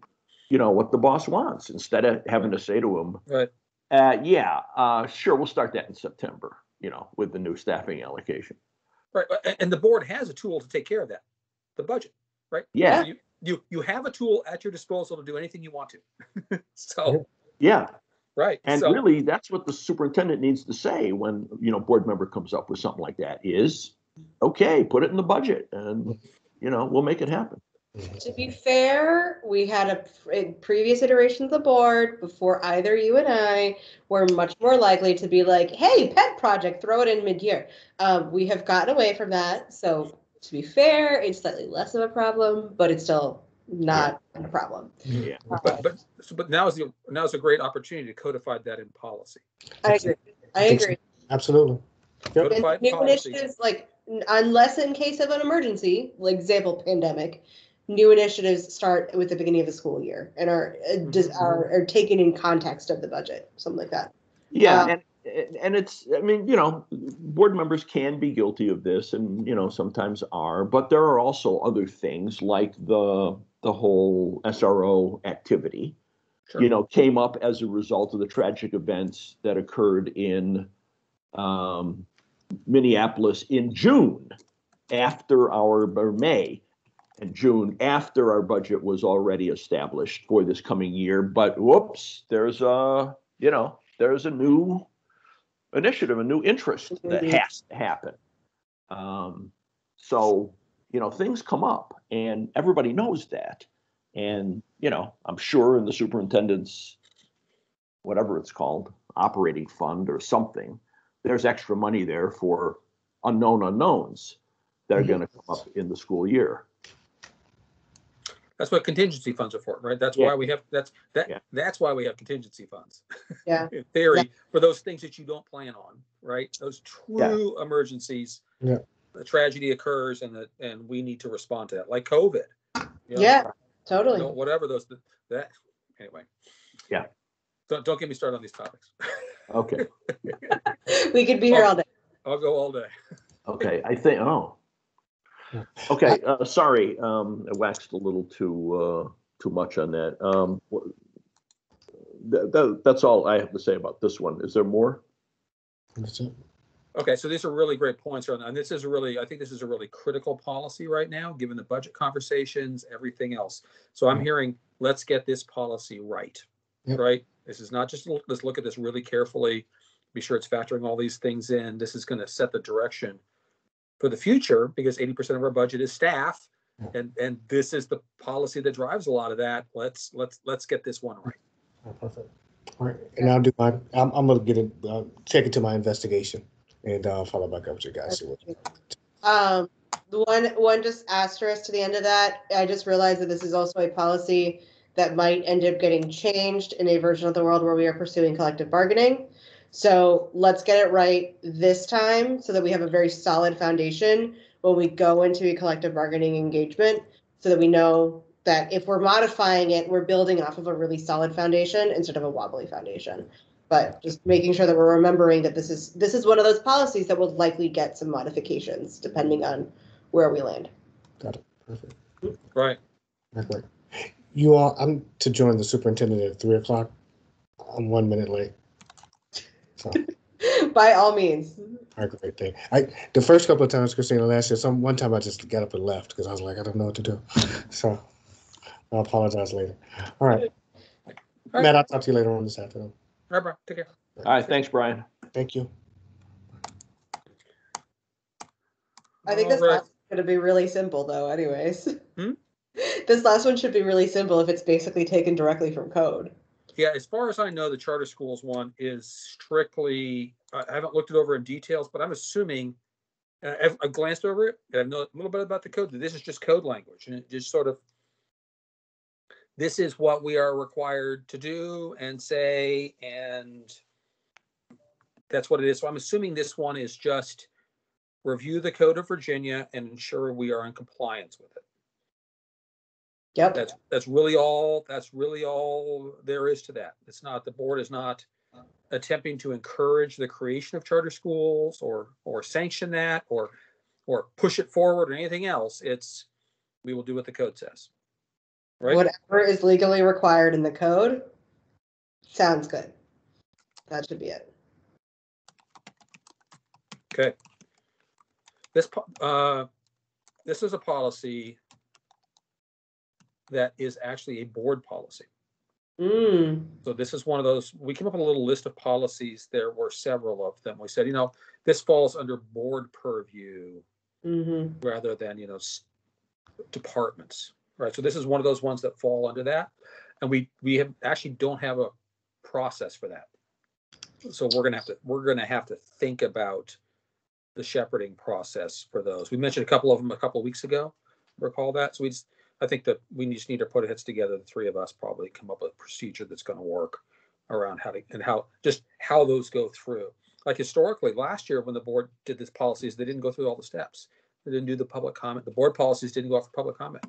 you know, what the boss wants instead of having to say to him, Right. Uh, yeah, uh, sure, we'll start that in September, you know, with the new staffing allocation. Right. And the board has a tool to take care of that, the budget, right? Yeah. So You, you, you have a tool at your disposal to do anything you want to. So, Yeah. right. And So- really, that's what the superintendent needs to say when, you know, board member comes up with something like that is, okay, put it in the budget and, you know, we'll make it happen. To be fair, we had a pr- in previous iteration of the board before either you and I were much more likely to be like, "Hey, pet project, throw it in mid-year." Um, we have gotten away from that, so to be fair, it's slightly less of a problem, but it's still not a problem. Yeah. But, but, so- but now is the, now is a great opportunity to codify that in policy. I agree. I think so. agree. Absolutely. Yep. And Codified new policy. initiatives, like unless in case of an emergency, like example pandemic, new initiatives start with the beginning of the school year and are uh, dis- Mhm. are, are taken in context of the budget, something like that. Yeah, Um, and and it's I mean, you know, board members can be guilty of this and you know, sometimes are, but there are also other things like the the whole SRO activity, Sure. you know, came up as a result of the tragic events that occurred in um, Minneapolis in June after our or May and June after our budget was already established for this coming year. But whoops, there's a you know there's a new initiative, a new interest that has to happen. Um, so you know things come up, and everybody knows that. And you know, I'm sure in the superintendent's whatever it's called, operating fund or something, there's extra money there for unknown unknowns that are Mhm. going to come up in the school year. That's what contingency funds are for, right? That's Yeah. why we have, that's, Yeah. that, that's why we have contingency funds. Yeah. In theory, for those things that you don't plan on, right? Those true emergencies. Yeah. A tragedy occurs and that, and we need to respond to that, like COVID. you know, Yeah, you totally. know, Whatever those, that, anyway. Yeah. Don't, don't get me started on these topics. Okay. We could be here all day. I'll go all day. Okay. I think. Oh. Okay. Uh, sorry. Um, I waxed a little too uh, too much on that. Um, th- th- that's all I have to say about this one. Is there more? That's it. Okay, so these are really great points, on- and this is a really, I think this is a really critical policy right now, given the budget conversations, everything else. So I'm hearing, let's get this policy right, Yep. right? This is not just, let's look at this really carefully, be sure it's factoring all these things in. This is gonna set the direction for the future, because eighty percent of our budget is staff. And, and this is the policy that drives a lot of that. Let's, let's, let's get this one right. Oh, Perfect. All right, and I'll do my, I'm, I'm gonna get it, uh, take it to my investigation and, uh, follow back up with you guys. see Um, the one, one just asterisk to the end of that, I just realized that this is also a policy that might end up getting changed in a version of the world where we are pursuing collective bargaining. So let's get it right this time so that we have a very solid foundation when we go into a collective bargaining engagement. So that we know that if we're modifying it, we're building off of a really solid foundation instead of a wobbly foundation. But just making sure that we're remembering that this is, this is one of those policies that will likely get some modifications depending on where we land. Got it, perfect. Right. Right, right. You all, I'm to join the superintendent at three o'clock. I'm one minute late. So, By all means. all right, great thing. I, the first couple of times, Christina, last year, some, one time I just got up and left because I was like, I don't know what to do. So I apologize later. All right. right. Matt, I'll talk to you later on this afternoon. All right, bro, take care. All right. Thanks, Brian. Thank you. I think this All right. last one's gonna be really simple though, anyways. Hmm? This last one should be really simple if it's basically taken directly from code. Yeah, as far as I know, the charter schools one is strictly, I haven't looked it over in details, but I'm assuming, uh, I've, I've glanced over it, and I know a little bit about the code, this is just code language, and it just sort of, this is what we are required to do and say, and that's what it is. So I'm assuming this one is just review the code of Virginia and ensure we are in compliance with it. Yep. That's, that's really all, that's really all there is to that. It's not, the board is not attempting to encourage the creation of charter schools or, or sanction that or, or push it forward or anything else. It's, we will do what the code says. Right? Whatever is legally required in the code. Sounds good. That should be it. Okay. This, uh, this is a policy that is actually a board policy. Mm, So this is one of those, we came up with a little list of policies. There were several of them. We said, you know, this falls under board purview hmm rather than, you know, departments. right? So this is one of those ones that fall under that. And we, we have, actually don't have a process for that. So we're gonna have to, we're gonna have to think about the shepherding process for those. We mentioned a couple of them a couple of weeks ago, recall that? So we just, I think that we just need to put our heads together, the three of us probably come up with a procedure that's gonna work around how to, and how, just how those go through. Like historically, last year when the board did this policies, they didn't go through all the steps. They didn't do the public comment. The board policies didn't go out for public comment.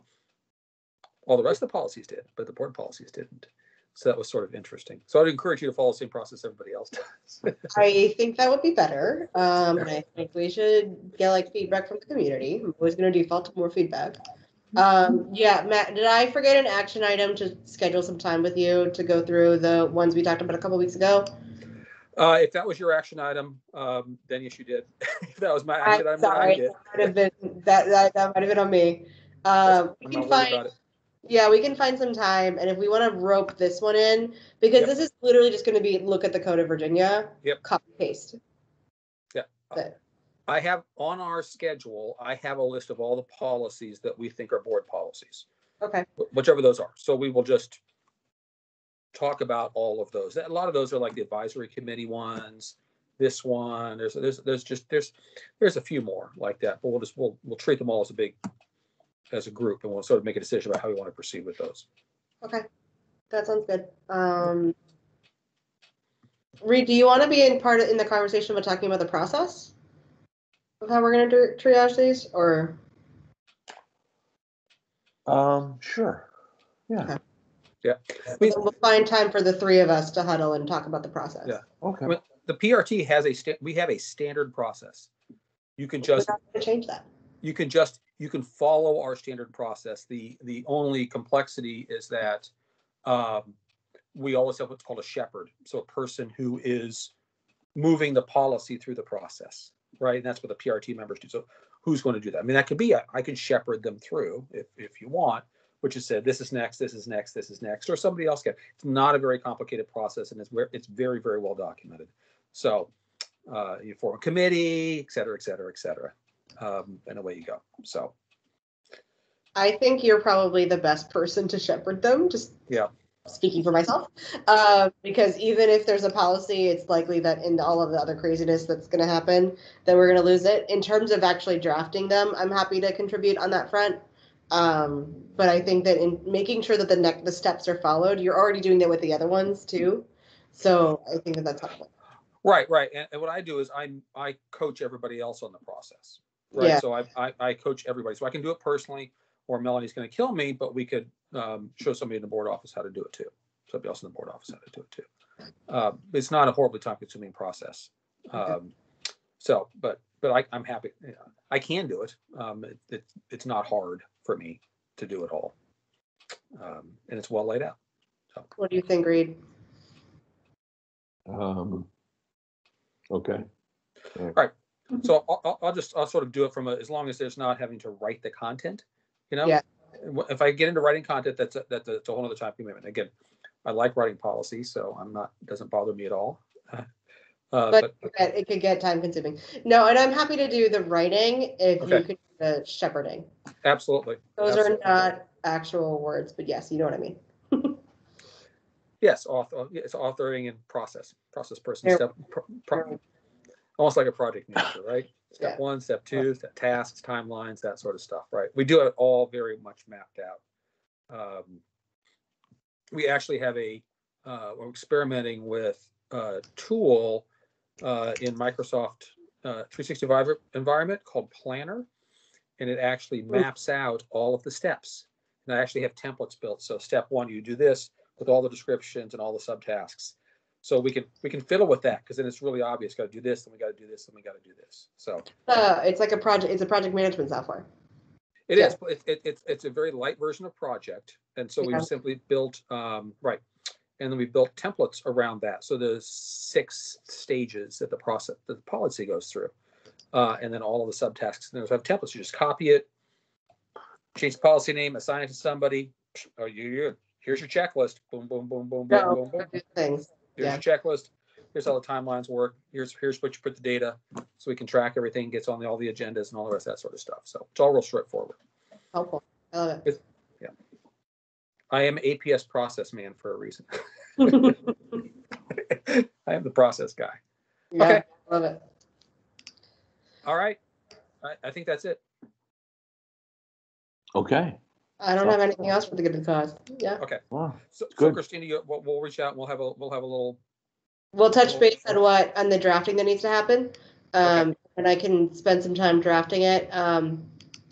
All the rest of the policies did, but the board policies didn't. So that was sort of interesting. So I'd encourage you to follow the same process everybody else does. I think that would be better. Um, and I think we should get like feedback from the community. I'm always gonna default to more feedback. Um, yeah, Matt, did I forget an action item to schedule some time with you to go through the ones we talked about a couple weeks ago? Uh, if that was your action item, um, then yes, you did. If that was my I'm action item, then I sorry, did. that might have been, that, that, that might have been on me. Um, we can find, yeah, we can find some time, and if we wanna rope this one in, because Yep. this is literally just gonna be, look at the code of Virginia. Yep. Copy paste. Yeah. But, I have on our schedule, I have a list of all the policies that we think are board policies. okay, wh- whichever those are. So we will just talk about all of those. A lot of those are like the advisory committee ones. This one, there's, there's, there's just, there's, there's a few more like that, but we'll just, we'll, we'll treat them all as a big, as a group and we'll sort of make a decision about how we want to proceed with those. okay, that sounds good. Um. Reed, do you wanna be in part of, in the conversation about talking about the process? Of how we're gonna do triage these, or, Um, sure. Yeah, mean- we'll find time for the three of us to huddle and talk about the process? Yeah. okay. Well, The PRT has a, sta- we have a standard process. You can We're just, not gonna change that. you can just, you can follow our standard process. The, the only complexity is that um, we always have what's called a shepherd. So a person who is moving the policy through the process, right? And that's what the PRT members do. So who's going to do that? I mean, that could be, I I could shepherd them through if, if you want, which is said, this is next, this is next, this is next, or somebody else can. It's not a very complicated process and it's where, it's very, very well documented. So uh, you form a committee, et cetera, et cetera, et cetera. Um, and away you go. So, I think you're probably the best person to shepherd them, just. Yeah. Speaking for myself, uh, because even if there's a policy, it's likely that in all of the other craziness that's gonna happen, then we're gonna lose it. In terms of actually drafting them, I'm happy to contribute on that front. Um, but I think that in making sure that the next, the steps are followed, you're already doing that with the other ones too. So I think that that's helpful. right, right. And, and what I do is I, I coach everybody else on the process. Yeah. Right. So I, I, I coach everybody. So I can do it personally or Melanie's going to kill me, but we could um, show somebody in the board office how to do it too. Somebody else in the board office how to do it too. Uh, it's not a horribly time consuming process. Um, so, but, but I, I'm happy. you I can do it. Um, it, it, it's not hard for me to do it all. Um, and it's well laid out. What do you think, Reed? Um, okay. All right. So I'll, I'll, I'll just, I'll sort of do it from a, as long as there's not having to write the content, you know? Yeah. If I get into writing content, that's, a- that's, a- that's a whole other time commitment. Again, I like writing policy, so I'm not, doesn't bother me at all. Uh, But but, it could get- it could get time consuming. No, and I'm happy to do the writing if you could do the shepherding. absolutely. Those absolutely. are not actual words, but yes, you know what I mean. Yes, author, it's authoring and process, process person, step, pro- pro- almost like a project manager, right? Step Yeah. one, step two, step tasks, timelines, that sort of stuff, right? We do it all very much mapped out. Um, We actually have a, uh, we're experimenting with a tool uh, in Microsoft uh, 365 environment called Planner. And it actually maps out all of the steps. And I actually have templates built. So step one, you do this with all the descriptions and all the subtasks. So we can, we can fiddle with that because then it's really obvious, got to do this, then we got to do this, then we got to do this. So Uh, it's like a project, it's a project management software. it Yeah. is, it, it, it's, it's a very light version of project. And so Yeah. we've simply built, um, right. And then we built templates around that. So there's six stages that the process, that the policy goes through. Uh, and then all of the subtasks, and those have templates. You just copy it, change the policy name, assign it to somebody. Oh, you, you, here's your checklist. Boom, boom, boom, boom, boom, No, boom, boom. do Things. Here's Yeah. your checklist. Here's how the timelines work. Here's, here's what you put the data. So we can track everything, gets on the, all the agendas and all the rest of that sort of stuff. So it's all real straightforward. Helpful. I love it. Yeah. I am APS process man for a reason. I am the process guy. Yeah, Okay. love it. All right. I, I think that's it. Okay. I don't have anything else for the good of the cause. Yeah. Well, So, so Christina, you, we'll, we'll reach out. and We'll have a we'll have a little. We'll touch base on what, on the drafting that needs to happen. Um, and I can spend some time drafting it. Um,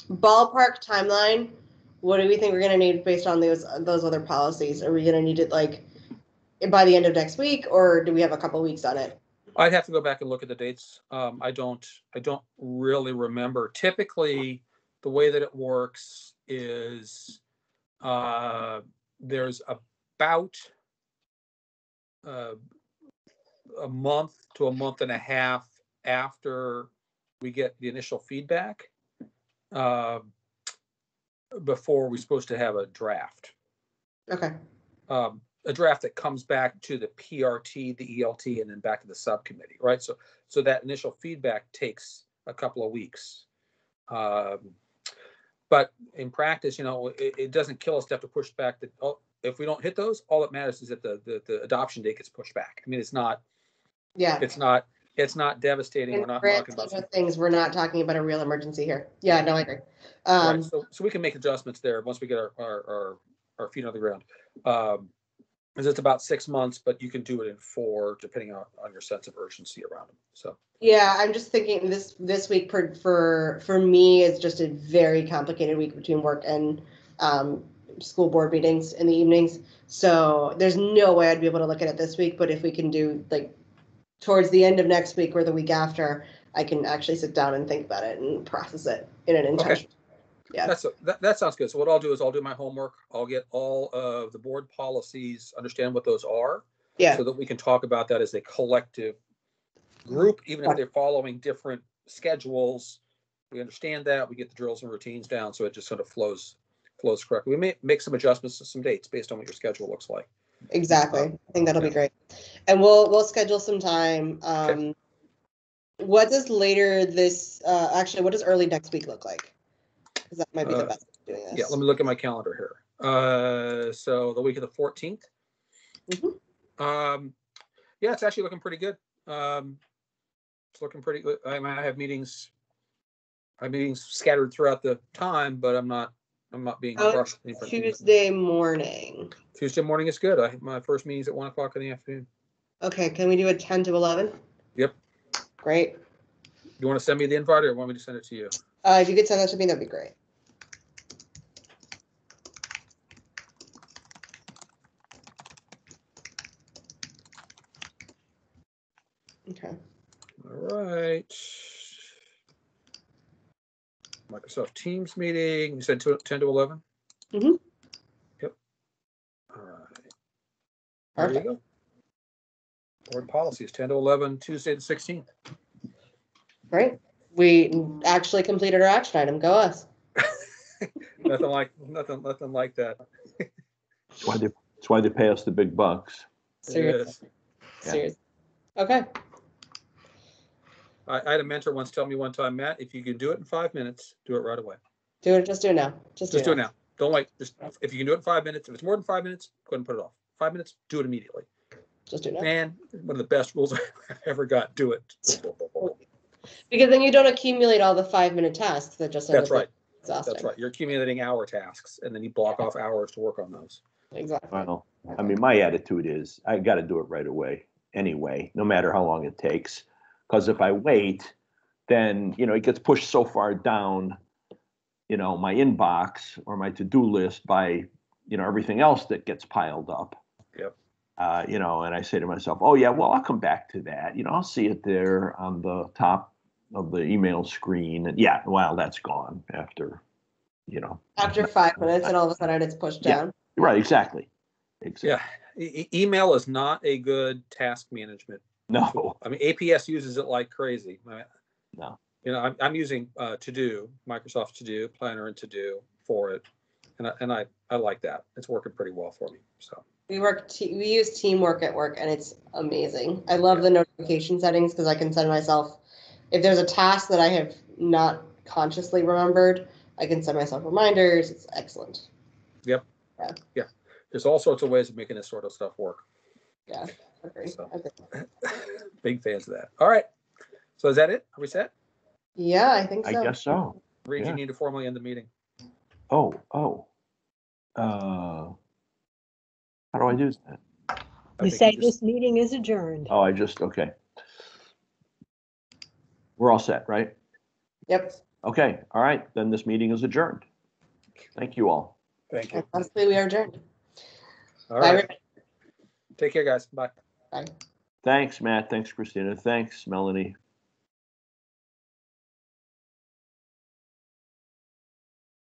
ballpark timeline, what do we think we're gonna need based on those, those other policies? Are we gonna need it like by the end of next week, or do we have a couple weeks on it? I'd have to go back and look at the dates. Um, I don't, I don't really remember. Typically, the way that it works is, uh, there's about uh, a month to a month and a half after we get the initial feedback, uh, before we're supposed to have a draft Okay, um, a draft that comes back to the PRT, the ELT, and then back to the subcommittee, right? So, so that initial feedback takes a couple of weeks. Um, but in practice, you know, it, it doesn't kill us to have to push back the, oh, if we don't hit those, all that matters is that the, the, the adoption date gets pushed back. I mean, it's not, yeah. it's not, it's not devastating. We're not talking about. things, we're not talking about a real emergency here. Yeah, no, I agree. Um, Right, so, so we can make adjustments there once we get our, our, our, our feet on the ground. Um, because it's about six months, but you can do it in four, depending on, on your sense of urgency around them. So, Yeah, I'm just thinking this this week for for for me is just a very complicated week between work and um, school board meetings in the evenings. So there's no way I'd be able to look at it this week. But if we can do like towards the end of next week or the week after, I can actually sit down and think about it and process it in an intention. Yeah. that's, that, that sounds good. So what I'll do is I'll do my homework. I'll get all of the board policies, understand what those are. Yeah. So that we can talk about that as a collective group, even if they're following different schedules. We understand that, we get the drills and routines down, so it just sort of flows, flows correctly. We may make some adjustments to some dates based on what your schedule looks like. Exactly. I think that'll be great. And we'll, we'll schedule some time. Um, what does later this, uh, actually, what does early next week look like? Cause that might be the Uh, best way of doing this. Yeah, let me look at my calendar here. Uh, so the week of the fourteenth. Mhm. Um, yeah, it's actually looking pretty good. Um, it's looking pretty good. I mean, I have meetings. I have meetings scattered throughout the time, but I'm not, I'm not being any- Tuesday morning. Tuesday morning is good. I, my first meeting's at one o'clock in the afternoon. Okay, can we do a ten to eleven? Yep. Great. Do you want to send me the invite or want me to send it to you? Uh, if you could send that to me, that'd be great. Okay, All right. Microsoft Teams meeting, you said ten to eleven? Mm-hmm. Yep. All right. There you go. Board policies, ten to eleven, Tuesday the sixteenth. Great. We actually completed our action item. Go us. Nothing like, nothing, nothing like that. That's why they, that's why they pay us the big bucks. It Seriously. Yeah. Seriously. Okay. I, I had a mentor once tell me one time, Matt, if you can do it in five minutes, do it right away. Do it. Just do it now. Just, Just do it now. Don't wait. Just, if you can do it in five minutes, if it's more than five minutes, go ahead and put it off. Five minutes, do it immediately. Just do it now. Man, one of the best rules I ever got. Do it. Because then you don't accumulate all the five minute tasks that just. end That's right. Exhausting. That's right. You're accumulating hour tasks and then you block off hours to work on those. Exactly. Well, I mean, my attitude is I got to do it right away anyway, no matter how long it takes. Because if I wait, then, you know, it gets pushed so far down, you know, my inbox or my to-do list by, you know, everything else that gets piled up. Yep. Uh, you know, and I say to myself, oh yeah, well, I'll come back to that. You know, I'll see it there on the top of the email screen. And yeah, well, that's gone after, you know, After five minutes and all of a sudden it's pushed Yeah. down. right, exactly. Exactly. Yeah. E- e- email is not a good task management No. I mean, APS uses it like crazy. I- no. You know, I'm, I'm using uh, To Do, Microsoft To Do, Planner and To Do for it. And I, and I, I like that. It's working pretty well for me. So, We work, te- we use teamwork at work and it's amazing. I love the notification settings because I can send myself, if there's a task that I have not consciously remembered, I can send myself reminders. It's excellent. Yep. Yeah. yeah. There's all sorts of ways of making this sort of stuff work. Yeah. Agree. So- Okay. Big fans of that. All right. So is that it? Are we set? Yeah, I think I so. guess so. Reed, Yeah. you need to formally end the meeting. Oh, oh. Uh, how do I do that? I You think say just- this meeting is adjourned. Oh, I just, okay. We're all set, right? Yep. Okay, all right, then this meeting is adjourned. Thank you all. Thank you. And Honestly, we are adjourned. All Bye, right. everybody. Take care, guys. Bye. Bye. Thanks, Matt. Thanks, Christina. Thanks, Melanie.